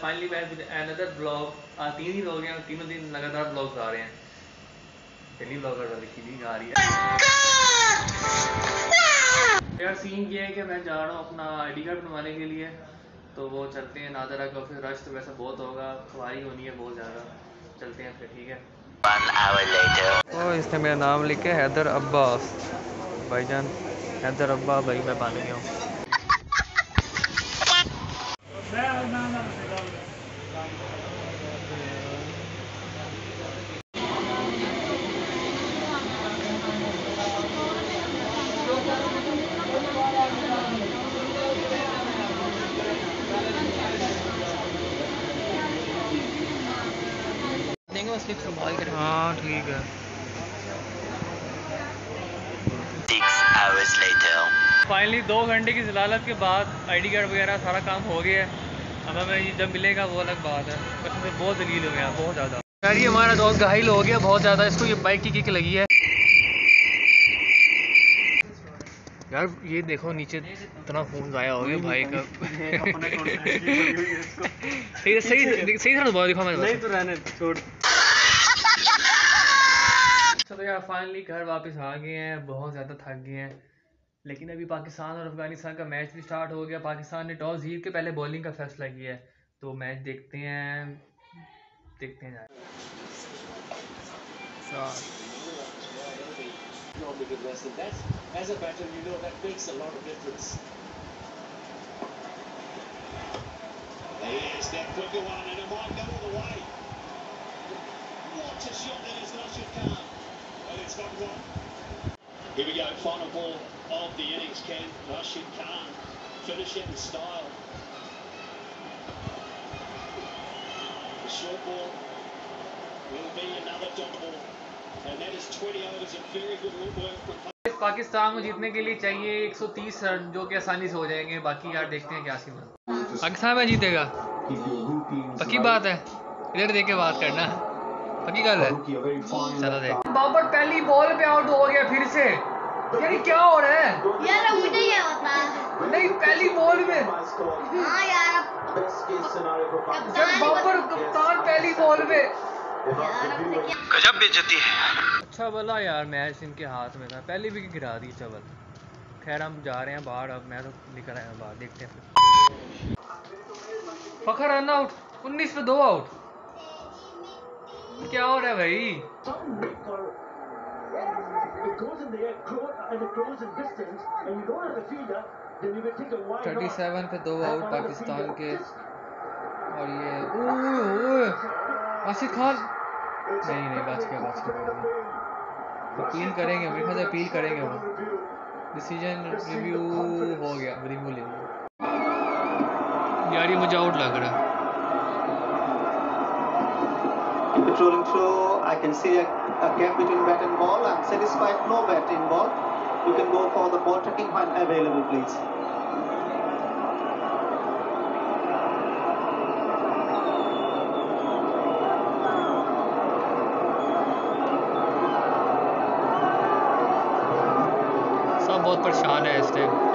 Finally मैं another blog तीन दिन हो गए हैं तीनों दिन लगातार ब्लॉग्स आ रहे हैं। डेली ब्लॉगर वाली फीलिंग आ रही है। यार सीन ये है कि मैं जा रहा हूँ अपना आई कार्ड बनवाने के लिए। तो वो चलते हैं नादरा का फिर रश तो वैसे बहुत होगा सवारी होनी है बहुत ज़्यादा। चलते हैं फिर ठीक है? ओ इसने मेरा नाम लिखे हैदर अब्बास। भाईजान हैदर अब्बा भाई मैं बन गया हूँ। हाँ ठीक है फाइनली दो घंटे की जलालत के बाद आईडी कार्ड वगैरह सारा काम हो गया है अब हमें जब मिलेगा वो अलग बात है बस तो बहुत दलील हो गया बहुत ज़्यादा यार ये हमारा दोस्त घायल हो गया बहुत ज़्यादा इसको ये बाइक की किक लगी है यार ये देखो नीचे इतना खून ज़ाया हो गया भाई का सही सही सही तरह बहुत दिखा मैं नहीं तो रहने छोड़ तो यार फाइनली घर वापस आ गए हैं बहुत ज़्यादा थक गए हैं। लेकिन अभी पाकिस्तान और अफ़गानिस्तान का मैच भी स्टार्ट हो गया। पाकिस्तान ने टॉस जीत के पहले बॉलिंग का फैसला किया है। तो मैच देखते हैं देखते हैं Yes, that quicker one, and it might go the way. What a shot that is, Nasha Khan. And it's got one. Here we go, final ball of the innings, Ken. Rashid Khan finish it in style. The short ball will be another dot ball. And that is 20 overs of very good work from Pakistan को जीतने के लिए चाहिए 130 run जो कि आसानी से हो जाएँगे बाकी यार देखते हैं क्या सीन है पाकिस्तान में जीतेगा पक्की बात है इधर देख के बात करना पक्की गल है। चलो देख। बाबर पहली बॉल पे आउट हो गया फिर से। यार क्या हो रहा है? यार मुझे क्या पता नहीं पहली बॉल में। हाँ यार अब जब कप्तान बाबर कप्तान पहली बॉल पे गजब बेइज्जती है। अच्छा भला यार मैच इनके हाथ में था। पहले भी गिरा दी चवल। खैर हम जा रहे हैं बाहर अब मैं तो निकल आया बाहर। देखते हैं फखर रन आउट उन्नीस पे दो आउट क्या हो रहा है भाई? थर्टी सेवन पे दो आउट पाकिस्तान के। और ये ओए ओए आसिफ खान। नहीं नहीं बच गया बच गया अपील करेंगे मेरे ख्याल से अपील करेंगे वो। डिसीज़न रिव्यू हो गया रिव्यू ले यार ये मुझे आउट लग रहा है। Patrolling through, I can see a, a gap between bat and ball. I'm satisfied no bat in ball. You can go for the ball tracking when available, please. सब बहुत परेशान है इस time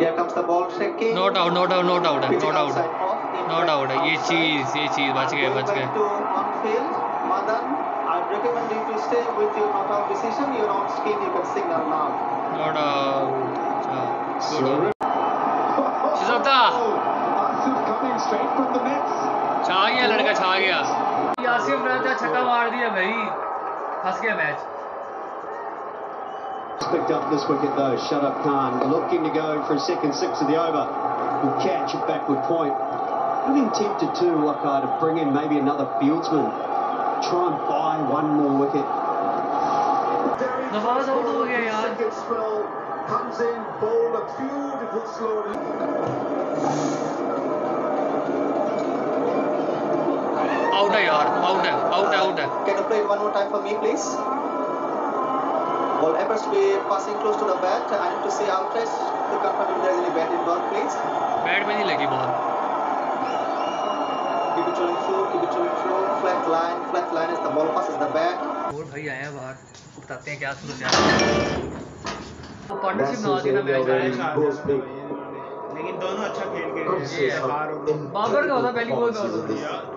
Here comes the ball tracking. Not out not out not out है Pitching not out outside Off. in not right out है ये outside. चीज़ ये चीज़ बच गए Going बच गए back to on field. Madan, I'd recommend you to stay with your not out decision. You're on screen, you can signal now. Not out अच्छा good शिजाता छा गया लड़का छा गया यासिफ राजा छक्का मार दिया भाई फंस गया match Picked up this wicket though, Shut Khan, looking to go for a second six of the over. Will catch it back with point. Looking tempted too, Wakai, to bring in maybe another fieldsman. Try and buy one more wicket. Nawaz out हो गया यार Comes in, ball, a beautiful slow. Out है यार out है out है out है Can you play it one more time for me, please? Ball appears to be passing close to the bat. I need to see outrage to confirm if there is any bat involved, please. Bat में नहीं लगी ball It rolling through, keep it rolling through. Flat line, flat line as the ball passes the. और भाई आए हैं बाहर बताते हैं क्या सूरत है। पार्टनरशिप ना देना मैच आया लेकिन दोनों अच्छा खेल ये हार बाबर का होता पहली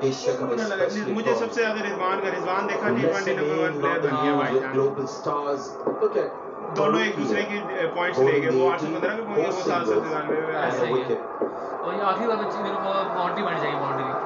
Asia Cup, मुझे लगा- सबसे ज़्यादा रिजवान का रिजवान देखा T twenty lesser number one name, player बन गया भाई। Global stars. Look at दोनों एक दूसरे की पॉइंट्स ले गए वो आठ सौ पंद्रह पे पहुँच गए वो Austin सात सौ was तिरानवे पे ऐसे ही है। और ये आखिरी बार बच्ची मेरे को बाउंड्री बन जाएगी boundary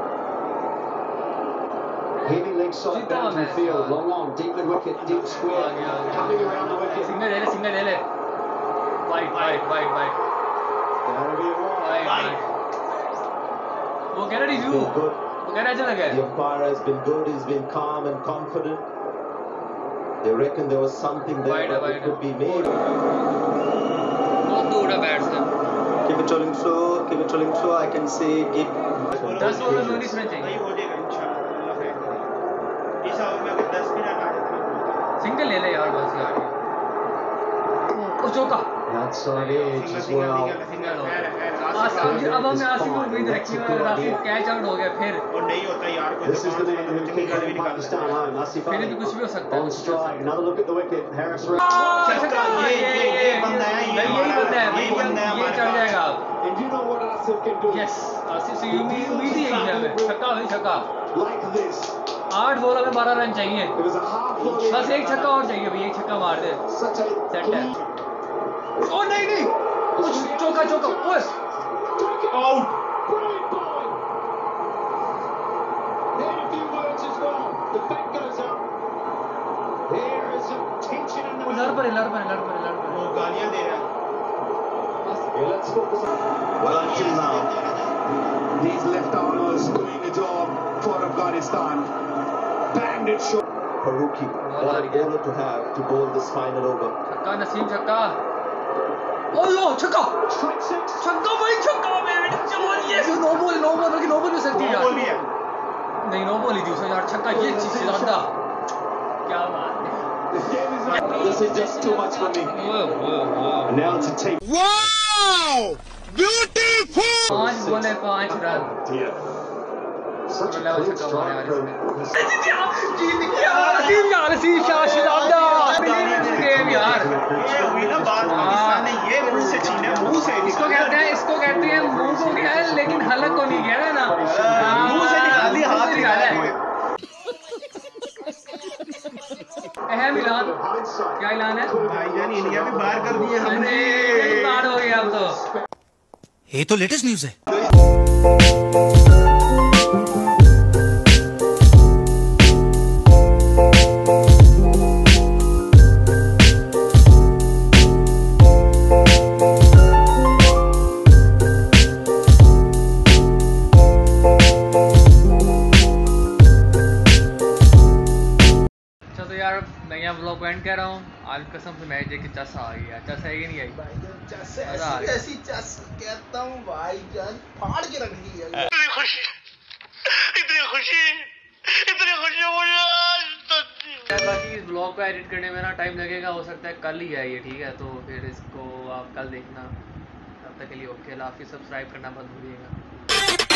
Unbelievable scenes. Heavy leg side Sit down, boundary man. field, long on, deep mid wicket, deep square, आ गया, आ गया। coming around the wicket. Single ले ले सिंगल ले ले wide wide wide wide That'll be a one. Wide wide वो कह रहा review Been good. वो कह रहा अच्छा लगा The umpire has been good. He's been calm and confident. They reckon there was something there, Wider, but it wider. could be made. बहुत दूर है बैट से Keep it rolling slow, keep it rolling slow. I can see keep दस over में उन्नीस run भाई चाहिए As well. अब आसिफ को उम्मीद रखी है अगर आसिफ कैच आउट हो गया फिर और नहीं होता यार कोई This is the man who चंगी keeps गाली भी निकाल Pakistan home. Asif फिर भी कुछ भी हो सकता है on कुछ भी हो सकता strike. Another look at the wicket. Harris छक्का, ये ये ये बंदा है ये यही बंदा है यही बंदा है ये चढ़ जाएगा अब And you know what Asif can do? Yes Asif से उम्मीद उम्मीद ही है हमें छक्का भाई छक्का Like this. आठ बॉलों में बारह रन चाहिए. बस एक छक्का और चाहिए भाई एक छक्का मार दे सेट है ओ नहीं नहीं कुछ चौका चौका ओए out Brilliant bowling. Heard a few words as well. The bat goes up. There is some tension in the ओ लड़ पड़े लड़ पड़े लड़ पड़े लड़ पड़े वो गालियां दे रहा है Yeah, let's focus on. Well, until now, these left armers doing the job for Afghanistan. Banged it short. Faruqi, what a bowler to have to bowl this final over. छक्का नसीम छक्का ओ लो छक्का Straight six. छक्का भाई छक्का man चमन ये no ball no ball बल्कि no ball भी सकती है वो यार बोल भी है नहीं नो बॉल ही थी उसने यार छक्का ये चीज़ से ज़्यादा क्या बात है This game is not. This is just too much for me. ओए ओए ओए And now to take. पाँच बोले पाँच रन Dear. इसको कहते हैं इसको कहते हैं मुँह को गया है लेकिन हलक को नहीं गया है ना। मुँह से निकाल हाथ निकाला है। अहम ऐलान क्या ऐलान है? भाईजान इंडिया भी बाहर कर दिए हमने। बात हो गया अब तो। ये तो लेटेस्ट न्यूज़ है। यार मैं यहाँ ब्लॉग को एंड कर रहा हूँ। आज कसम से मैच देख के चस आ गया चस है कि नहीं आई? आ गया ऐसी चस कहता हूँ भाई जान फाड़ के रख दी है इतनी खुशी इतनी खुशी इतनी खुशी मुझे बाकी इस ब्लॉग को एडिट करने में ना टाइम लगेगा हो सकता है कल ही आए ये ठीक है? तो फिर इसको आप कल देखना। तब तक के लिए ओके हाफिज़। सब्सक्राइब करना मत भूलिएगा